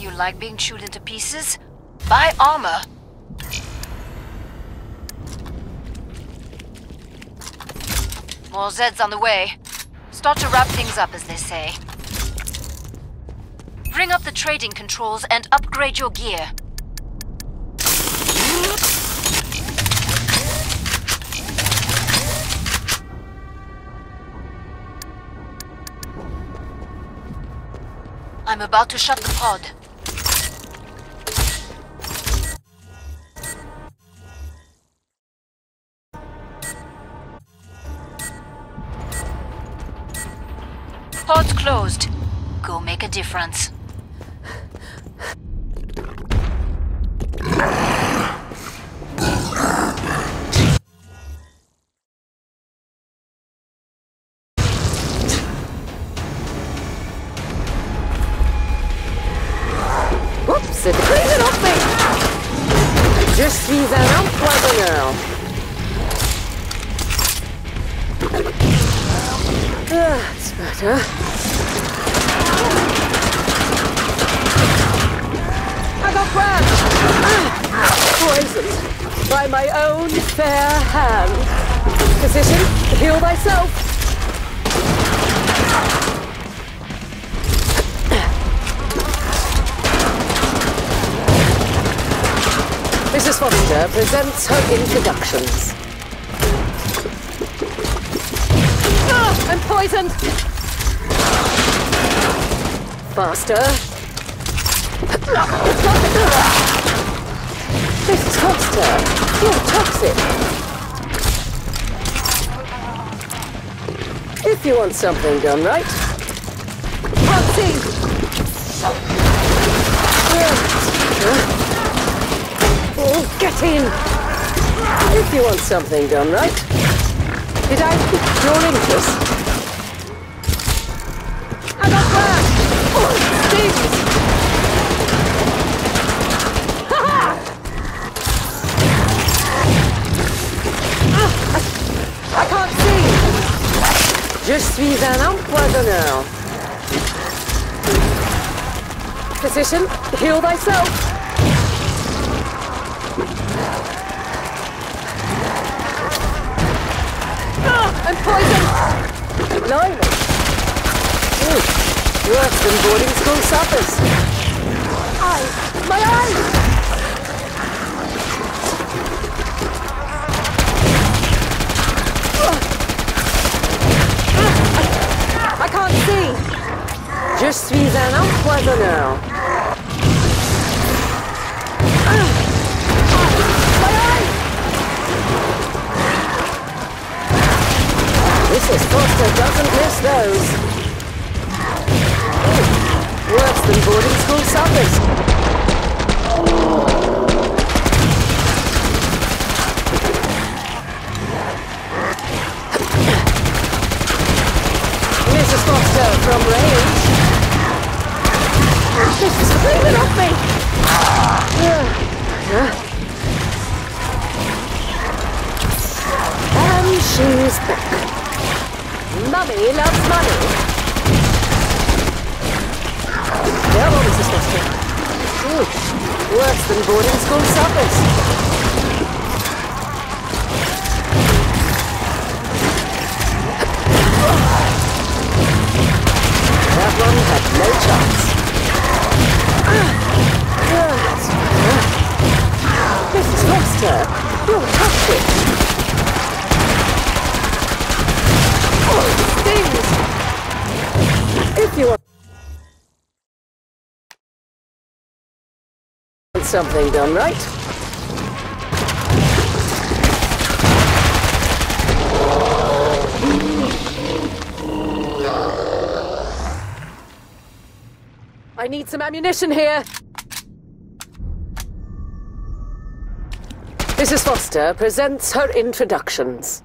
You like being chewed into pieces? Buy armor. More Zeds on the way. Start to wrap things up, as they say. Bring up the trading controls and upgrade your gear. I'm about to shut the pod. Pod's closed. Go make a difference. Better. I got! Ah, poisoned by my own fair hand. Physician, heal thyself. Mrs. Foster presents her introductions. Ah, I'm poisoned! Faster. Mrs. Foster, you're toxic. If you want something done right. Oh, get in! If you want something done right. Did I pique your interest? Suis un empoisonneur. Physician, heal thyself. Ah, I'm poisoned! Blimey! Worse than boarding school suppers. Eye! My eye! Suis un empoisonneur. Eye! Mrs. Foster doesn't miss those. Worse than boarding school suppers. Mrs. Foster from range. This is screaming off me. And she's back. Mummy loves money. Come on, Mrs. Foster. Ooh, worse than boarding school suppers. Foster, you're toxic. Oh, it stings! If you want something done right, I need some ammunition here. Mrs. Foster presents her introductions.